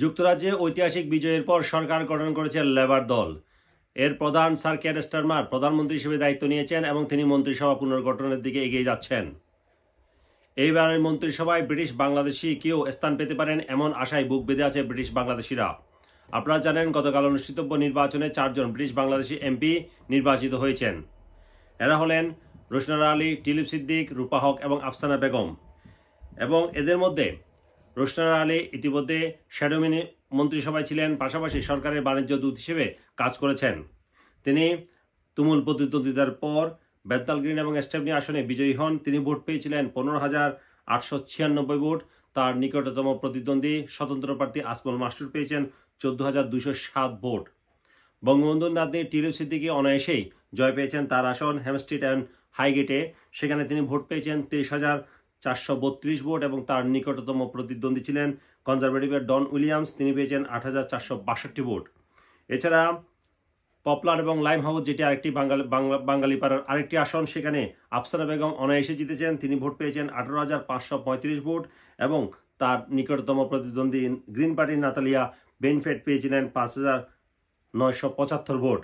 যুক্তরাজ্যে ঐতিহাসিক বিজয়ের পর সরকার গঠন করেছে লেবার দল। এর প্রধান স্যার কেয়ার স্টারমার প্রধানমন্ত্রী হিসেবে দায়িত্ব নিয়েছেন এবং তিনি মন্ত্রিসভা পুনর্গঠনের দিকে এগিয়ে যাচ্ছেন। এইবারের মন্ত্রিসভায় ব্রিটিশ বাংলাদেশি কেউ স্থান পেতে পারেন এমন আশায় বুক বেঁধে আছে ব্রিটিশ বাংলাদেশিরা। আপনারা জানেন, গতকাল অনুষ্ঠিতব্য নির্বাচনে চারজন ব্রিটিশ বাংলাদেশি এমপি নির্বাচিত হয়েছেন। এরা হলেন রোশনারা আলী, টিলিপ সিদ্দিক, রূপা হক এবং আফসানা বেগম। এবং এদের মধ্যে রোশনারা আলী ইতিমধ্যে শ্যাডোমিনি মন্ত্রিসভায় ছিলেন, পাশাপাশি সরকারের বাণিজ্য দূত হিসেবে কাজ করেছেন। তিনি তুমুল প্রতিদ্বন্দ্বিতার পর বেতাল গ্রিন এবং স্টেপনি আসনে বিজয়ী হন। তিনি ভোট পেয়েছিলেন পনেরো হাজার আটশো ছিয়ানব্বই ভোট। তার নিকটতম প্রতিদ্বন্দ্বী স্বতন্ত্র প্রার্থী আসমল মাস্টুর পেয়েছেন চোদ্দ হাজার দুশো সাত ভোট। বঙ্গবন্ধুর নাতনি টিরু সিদ্দিকি অনায়াসেই জয় পেয়েছেন তার আসন হ্যামস্ট্রিট অ্যান্ড হাইগেটে। সেখানে তিনি ভোট পেয়েছেন তেইশ হাজার চারশো বত্রিশ ভোট এবং তার নিকটতম প্রতিদ্বন্দ্বী ছিলেন কনজারভেটিভের ডন উইলিয়ামস। তিনি পেয়েছেন আট হাজার চারশো বাষট্টি ভোট। এছাড়া পপলার এবং লাইম হাউস, যেটি আরেকটি বাঙালি পাড়ার আরেকটি আসন, সেখানে আফসানা বেগম অনায়াসে জিতেছেন। তিনি ভোট পেয়েছেন আঠারো হাজার পাঁচশো পঁয়ত্রিশ ভোট এবং তার নিকটতম প্রতিদ্বন্দ্বী গ্রিন পার্টির নাতালিয়া বেনফেট পেয়েছিলেন পাঁচ হাজার নয়শো পঁচাত্তর ভোট।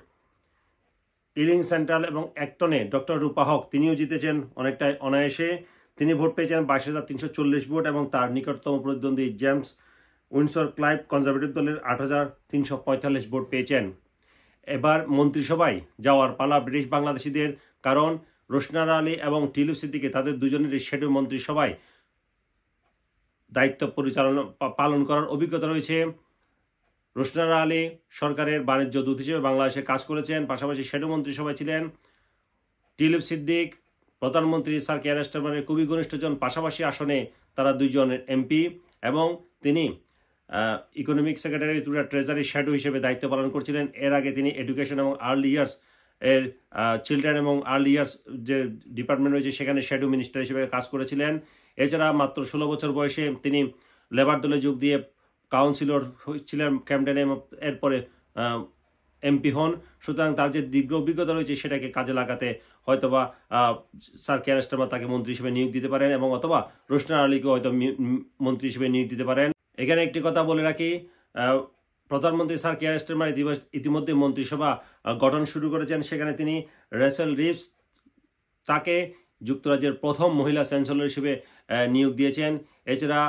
ইলিং সেন্ট্রাল এবং অ্যাক্টনে ডক্টর রূপা হক, তিনিও জিতেছেন অনেকটাই অনায়াসে। তিনি ভোট পেয়েছেন বাইশ হাজার তিনশো চল্লিশ ভোট এবং তার নিকটতম প্রতিদ্বন্দ্বী জেমস উইন্সর ক্লাইভ কনজারভেটিভ দলের আট হাজার তিনশো পঁয়তাল্লিশ ভোট পেয়েছেন। এবার মন্ত্রিসভায় যাওয়ার পালা ব্রিটিশ বাংলাদেশিদের, কারণ রোশনারা আলী এবং টিলু সিদ্দিকে তাদের দুজনেরই শেডু মন্ত্রিসভায় দায়িত্ব পরিচালনা পালন করার অভিজ্ঞতা রয়েছে। রোশনারা আলী সরকারের বাণিজ্য দূত হিসেবে বাংলাদেশে কাজ করেছেন, পাশাপাশি শেডু মন্ত্রিসভায় ছিলেন। টিলিপ সিদ্দিক প্রধানমন্ত্রী স্যার কেয়ার স্টারমানের খুবই ঘনিষ্ঠজন পাশাপাশি আসনে তারা দুইজন এমপি এবং তিনি economic secretary to treasury shadow হিসেবে দায়িত্ব পালন করছিলেন। এর আগে তিনি এডুকেশন এবং আর্লি ইয়ার্স এর চিলড্রেন এবং আর্লি ইয়ার্স যে ডিপার্টমেন্ট রয়েছে সেখানে শ্যাডো মিনিস্টার হিসেবে কাজ করেছিলেন। এছাড়া মাত্র ষোলো বছর বয়সে তিনি লেবার দলে যোগ দিয়ে কাউন্সিলর ছিলেন ক্যাম্পডেনে এরপরে এমপি হন, সুতরাং তার যে দীর্ঘ অভিজ্ঞতা রয়েছে সেটাকে কাজে লাগাতে হয়তোবা স্যার ক্যারেস্টারমা তাকে মন্ত্রী হিসেবে নিয়োগ দিতে পারেন এবং অথবা রোশনার আলীকে হয়তো মন্ত্রী হিসেবে নিয়োগ দিতে পারেন। এখানে একটি কথা বলে রাখি প্রধানমন্ত্রী স্যার কেয়ার স্টারমার ইতিমধ্যে মন্ত্রিসভা গঠন শুরু করেছেন। সেখানে তিনি রেসেল রিপস তাকে যুক্তরাজ্যের প্রথম মহিলা চ্যান্সেলর হিসেবে নিয়োগ দিয়েছেন। এছাড়া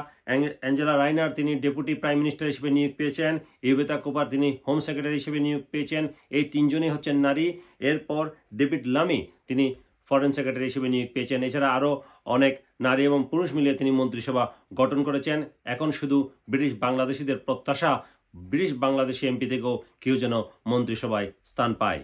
অ্যাঞ্জেলা রাইনার তিনি ডেপুটি প্রাইম মিনিস্টার হিসেবে নিয়োগ পেয়েছেন, ইউবেতা কোপার তিনি হোম সেক্রেটারি হিসেবে নিয়োগ পেয়েছেন, এই তিনজনই হচ্ছেন নারী। এরপর ডেভিড লামি তিনি ফরেন সেক্রেটারি হিসেবে নিয়োগ পেয়েছেন। এছাড়া আরও অনেক নারী এবং পুরুষ মিলিয়ে তিনি মন্ত্রিসভা গঠন করেছেন। এখন শুধু ব্রিটিশ বাংলাদেশিদের প্রত্যাশা, ব্রিটিশ বাংলাদেশি এমপি থেকেও কেউ যেন মন্ত্রিসভায় স্থান পায়।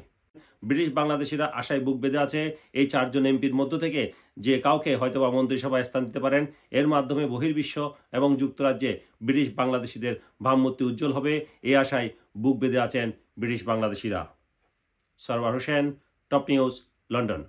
ব্রিটিশ বাংলাদেশিরা আশায় বুক বেঁধে আছে, এই চারজন এমপির মধ্য থেকে যে কাউকে হয়তোবা মন্ত্রিসভায় স্থান দিতে পারেন, এর মাধ্যমে বহির্বিশ্ব এবং যুক্তরাজ্যে ব্রিটিশ বাংলাদেশিদের ভাবমূর্তি উজ্জ্বল হবে এই আশায় বুক বেঁধে আছেন ব্রিটিশ বাংলাদেশিরা। Sarwar Hossain, top news, London.